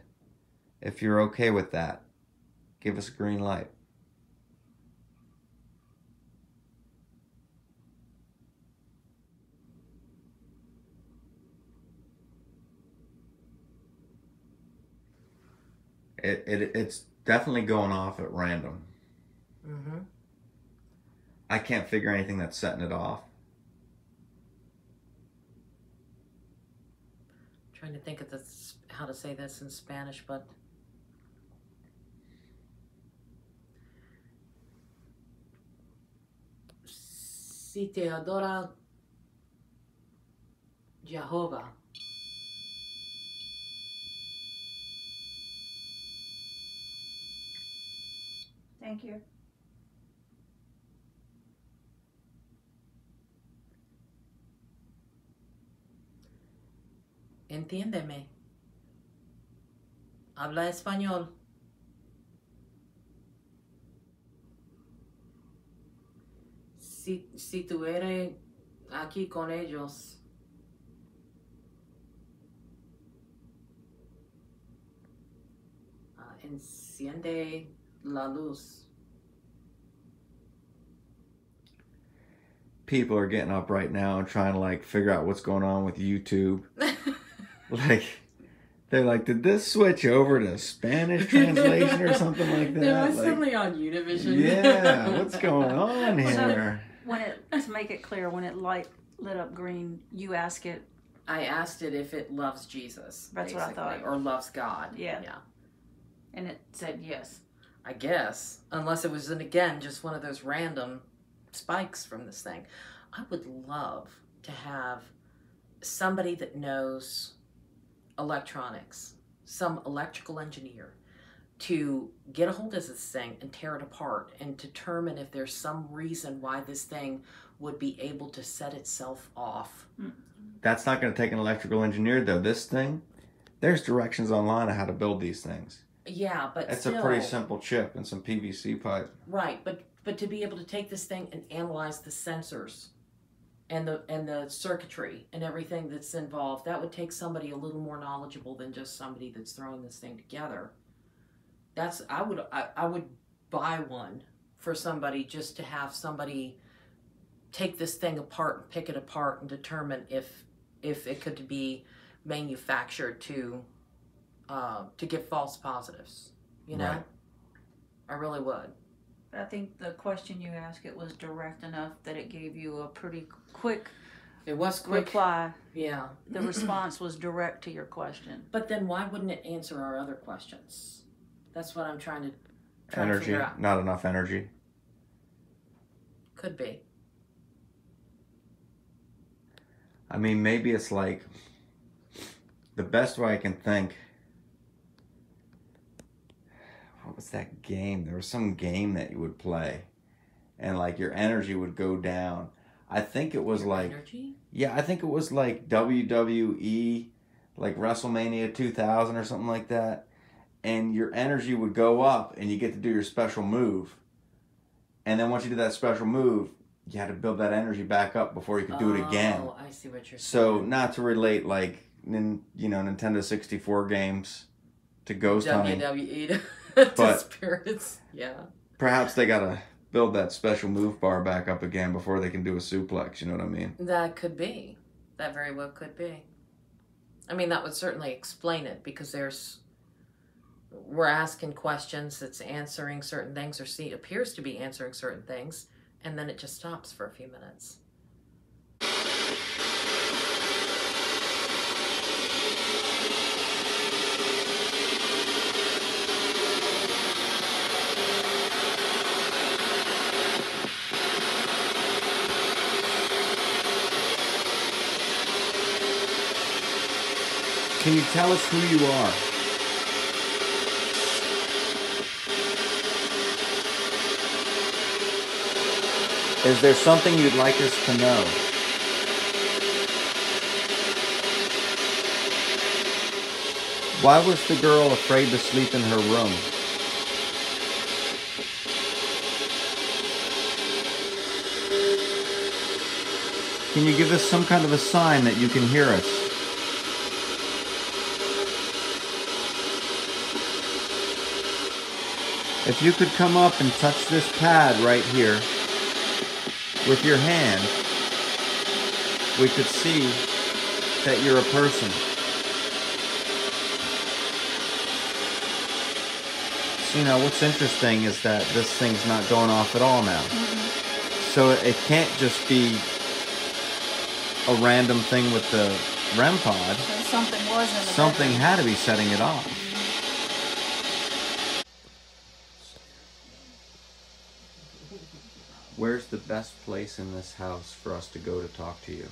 If you're okay with that, give us a green light. It, it it's definitely going off at random. Mm-hmm. I can't figure anything that's setting it off. Trying to think of this, how to say this in Spanish, but si te adora Jehovah. Thank you. Entiéndeme. Habla español. Si, si tú aquí con ellos, ah, enciende la luz. People are getting up right now and trying to like figure out what's going on with YouTube. [LAUGHS] like they're like, did this switch over to Spanish translation or something like [LAUGHS] that? No, it's Like, suddenly on Univision. yeah, [LAUGHS] what's going on here? When it to make it clear, when it light lit up green, you ask it. I asked it if it loves Jesus. That's what I basically, thought. Or loves God. Yeah. Yeah. And it said yes. I guess. Unless it was, and again, just one of those random spikes from this thing. I would love to have somebody that knows electronics, some electrical engineer, to get a hold of this thing and tear it apart and determine if there's some reason why this thing would be able to set itself off. Hmm. That's not going to take an electrical engineer though. This thing, there's directions online on how to build these things. Yeah, but It's still, a pretty simple chip and some PVC pipe. Right, but but to be able to take this thing and analyze the sensors and the and the circuitry and everything that's involved, that would take somebody a little more knowledgeable than just somebody that's throwing this thing together. That's I would I, I would buy one for somebody just to have somebody take this thing apart and pick it apart and determine if if it could be manufactured to uh, to give false positives. You know, Right. I really would. I think the question you asked it was direct enough that it gave you a pretty quick It was quick. reply. Yeah. The [CLEARS THROAT] response was direct to your question. But then why wouldn't it answer our other questions? That's what I'm trying to trying to Energy, figure out. not enough energy. Could be. I mean, maybe it's like the best way I can think. What was that game? There was some game that you would play, and like your energy would go down. I think it was like Energy? yeah, I think it was like WWE, like WrestleMania 2000 or something like that, and your energy would go up, and you get to do your special move, and then once you do that special move, you had to build that energy back up before you could do it oh, again. Oh, I see what you're saying. So not to relate like nin, you know Nintendo 64 games to ghost hunting. WWE to [LAUGHS] [LAUGHS] But- spirits. Yeah. Perhaps they gotta build that special move bar back up again before they can do a suplex. You know what I mean? That could be. That very well could be. I mean, that would certainly explain it because there's we're asking questions, it's answering certain things, or see appears to be answering certain things, and then it just stops for a few minutes. Can you tell us who you are? Is there something you'd like us to know? Why was the girl afraid to sleep in her room? Can you give us some kind of a sign that you can hear us? If you could come up and touch this pad right here with your hand, we could see that you're a person. So, you know, what's interesting is that this thing's not going off at all now. Mm-hmm. So it can't just be a random thing with the REM pod. So something was Something had to be setting it off. The best place in this house for us to go to talk to you?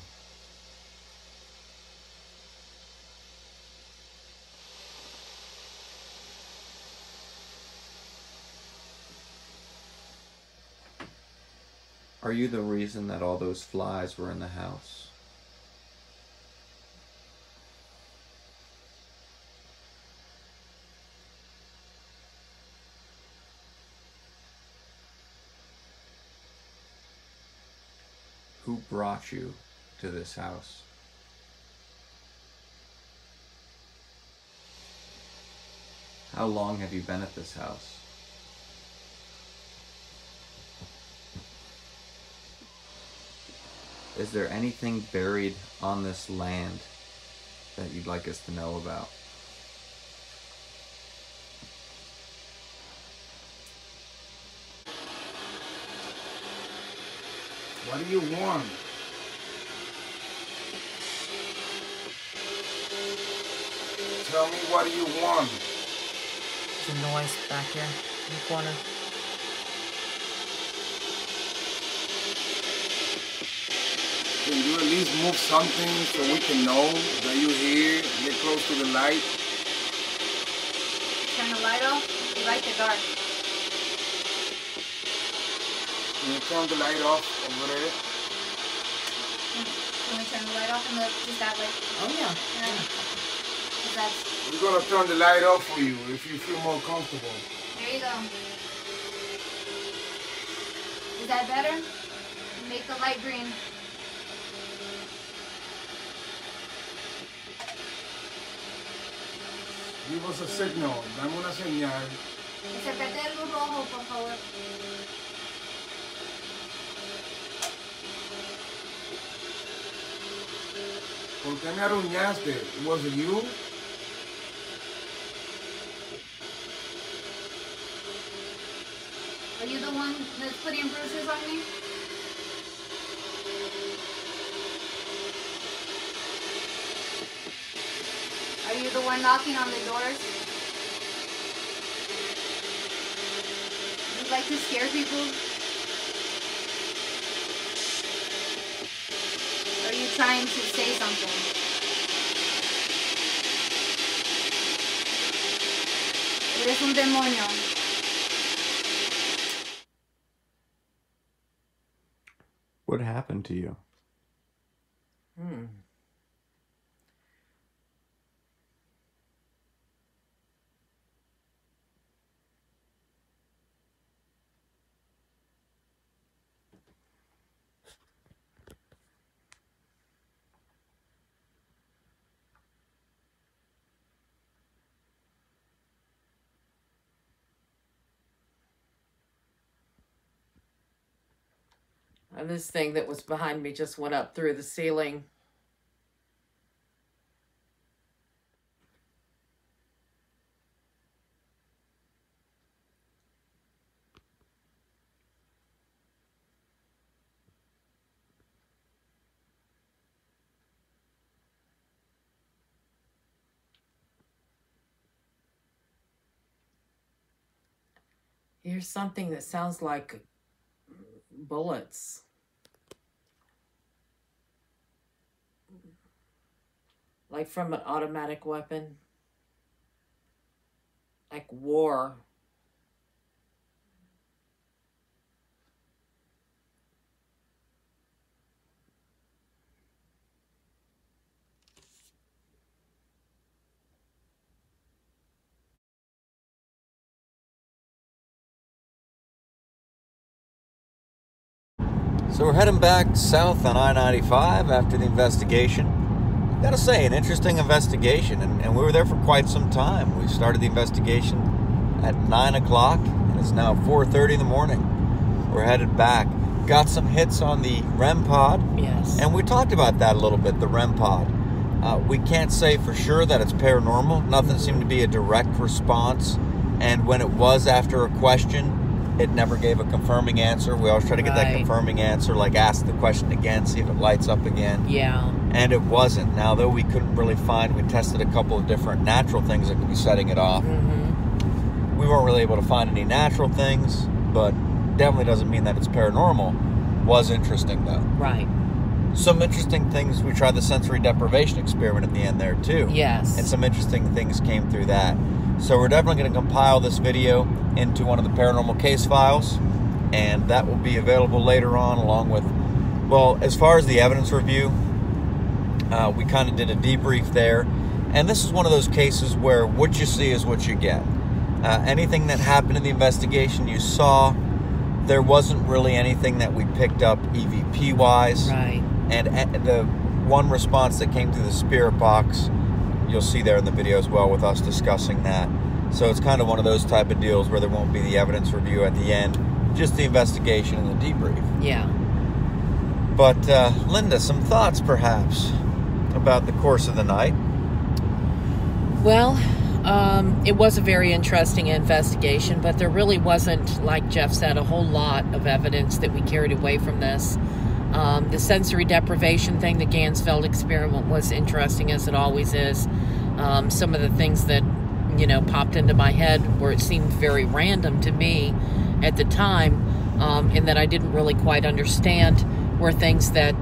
Are you the reason that all those flies were in the house? Who brought you to this house? How long have you been at this house? Is there anything buried on this land that you'd like us to know about? What do you want? Tell me what do you want? There's a noise back here in the corner. Can you at least move something so we can know that you're here? Get close to the light. Turn the light off. You like the dark. Can you turn the light off over there? Can we turn the light off and the just that light? Oh yeah. Yeah. 'Cause that's We're gonna turn the light off for you if you feel more comfortable. there you go. Is that better? Make the light green. Give us a signal. Dame una señal. Que se prende el luz rojo, por favor. Qué me arruñaste? Was it you? Are you the one that's putting bruises on me? Are you the one knocking on the doors? You like to scare people? Are you trying to say something? Eres un demonio. What happened to you? Hmm. And this thing that was behind me just went up through the ceiling. Here's something that sounds like bullets. Like from an automatic weapon. Like war. So we're heading back south on I 95 after the investigation. Gotta say, an interesting investigation, and, and we were there for quite some time. We started the investigation at 9 o'clock, and it's now 4.30 in the morning. We're headed back. Got some hits on the REM pod. Yes. And we talked about that a little bit, the REM pod. Uh, we can't say for sure that it's paranormal. Nothing seemed to be a direct response. And when it was after a question, it never gave a confirming answer. We always try to get that confirming answer, like ask the question again, see if it lights up again. Yeah. And it wasn't. Now, though we couldn't really find, we tested a couple of different natural things that could be setting it off. Mm-hmm. We weren't really able to find any natural things, but definitely doesn't mean that it's paranormal. Was interesting, though. Right. Some interesting things. We tried the sensory deprivation experiment at the end there, too. Yes. And some interesting things came through that. So we're definitely going to compile this video into one of the paranormal case files, and that will be available later on, along with, well, as far as the evidence review, uh, we kind of did a debrief there. And this is one of those cases where what you see is what you get. Uh, anything that happened in the investigation you saw, there wasn't really anything that we picked up EVP wise. Right. And uh, the one response that came through the spirit box, you'll see there in the video as well with us discussing that. So it's kind of one of those type of deals where there won't be the evidence review at the end, just the investigation and the debrief. Yeah. But uh, Linda, some thoughts perhaps about the course of the night. Well, um, it was a very interesting investigation, but there really wasn't, like Jeff said, a whole lot of evidence that we carried away from this. Um, the sensory deprivation thing, the Ganzfeld experiment, was interesting as it always is. Um, some of the things that, you know, popped into my head where it seemed very random to me at the time, um, and that I didn't really quite understand were things that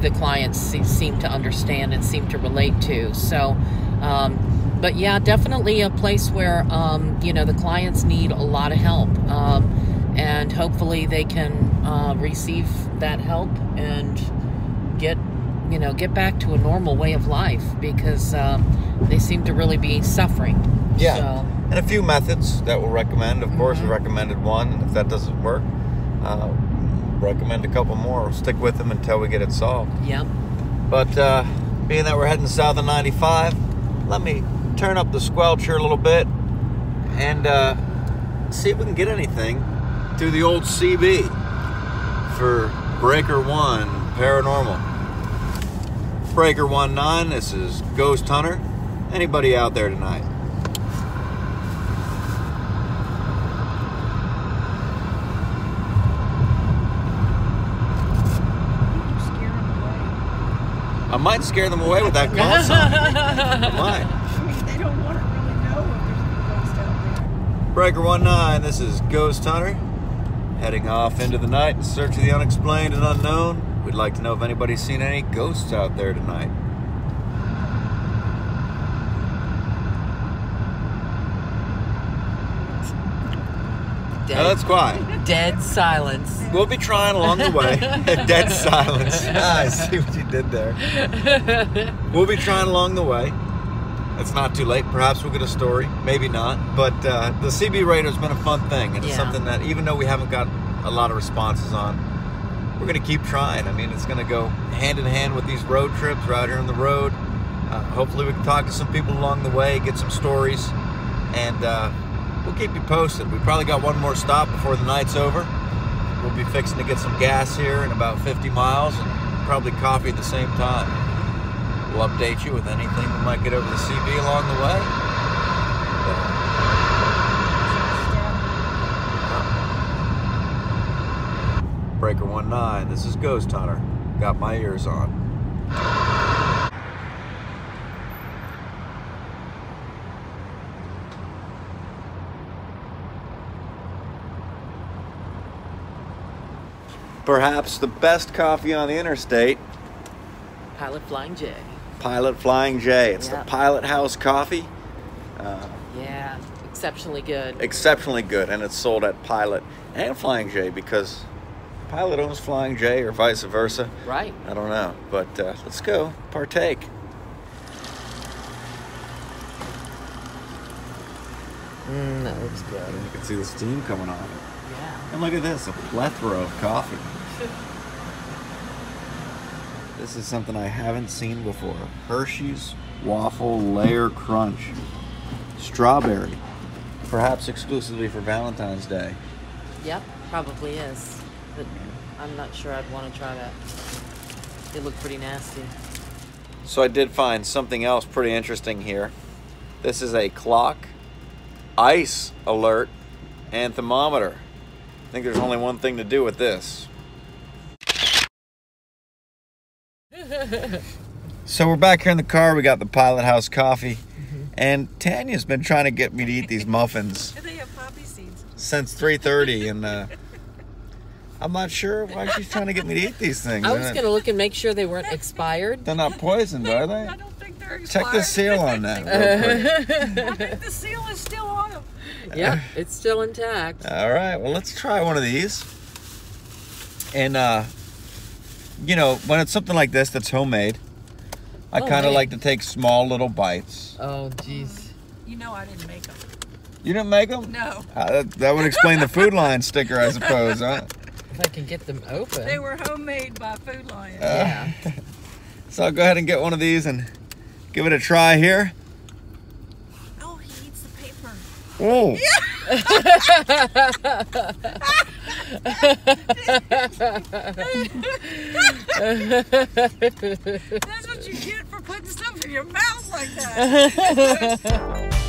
the clients se- seemed to understand and seemed to relate to. So, um, but yeah, definitely a place where um, you know the clients need a lot of help, um, and hopefully they can uh, receive that help and get you know get back to a normal way of life because um, they seem to really be suffering. Yeah. So, And a few methods that we'll recommend. Of course, we recommended one, and if that doesn't work, uh, recommend a couple more. We'll stick with them until we get it solved. yep. But uh, being that we're heading south of 95, let me turn up the squelcher a little bit and uh, see if we can get anything through the old CB for Breaker 1 Paranormal. Breaker 1 9, this is Ghost Hunter. Anybody out there tonight? I might scare them away with that [LAUGHS] call sign. I might. I mean, they don't want to really know if there's any ghost out there. Breaker 1 9, this is Ghost Hunter. Heading off into the night in search of the unexplained and unknown. We'd like to know if anybody's seen any ghosts out there tonight. Dead, Now that's quiet. dead silence. We'll be trying along the way. [LAUGHS] Dead silence. Ah, I see what you did there. We'll be trying along the way. It's not too late. Perhaps we'll get a story. Maybe not. But uh, the CB radar has been a fun thing. And it's something that, even though we haven't got a lot of responses on, we're going to keep trying. I mean, it's going to go hand in hand with these road trips, right here on the road. Uh, hopefully, we can talk to some people along the way, get some stories, and uh, we'll keep you posted. We probably got one more stop before the night's over. We'll be fixing to get some gas here in about 50 miles and probably coffee at the same time. We'll update you with anything we might get over the CB along the way. Breaker 19, this is Ghost Hunter. Got my ears on. Perhaps the best coffee on the interstate, Pilot Flying J. Pilot Flying J. It's Yeah. the Pilot House coffee. Yeah, exceptionally good. Exceptionally good, and it's sold at Pilot and Flying J because Pilot owns Flying J or vice versa. Right. I don't know, but uh, let's go partake. Mm, that looks good. You can see the steam coming off. It. Yeah. And look at this, a plethora of coffee. [LAUGHS] this is something I haven't seen before. Hershey's Waffle Layer Crunch. Strawberry. Perhaps exclusively for Valentine's Day. Yep, probably is. But I'm not sure I'd want to try that. It look pretty nasty. So I did find something else pretty interesting here. This is a clock, ice alert, and thermometer. I think there's only one thing to do with this. [LAUGHS] so we're back here in the car. We got the Pilot House coffee, and Tanya's been trying to get me to eat these muffins [LAUGHS] They have poppy seeds. since 3:30, and uh, I'm not sure why she's trying to get me to eat these things. I was gonna look and make sure they weren't expired. They're not poisoned, are they? [LAUGHS] I don't think they're expired. Check the seal on that. Real quick. I think the seal is still on them. Yep, it's still intact. All right, well, let's try one of these. And, uh, you know, when it's something like this that's homemade, I kind of like to take small little bites. Oh, jeez. You know I didn't make them. You didn't make them? No. Uh, that, that would explain the Food Lion sticker, I suppose, huh? If I can get them open. They were homemade by Food Lion. yeah. [LAUGHS] So I'll go ahead and get one of these and give it a try here. Oh, That's what you get for putting stuff in your mouth like that. [LAUGHS]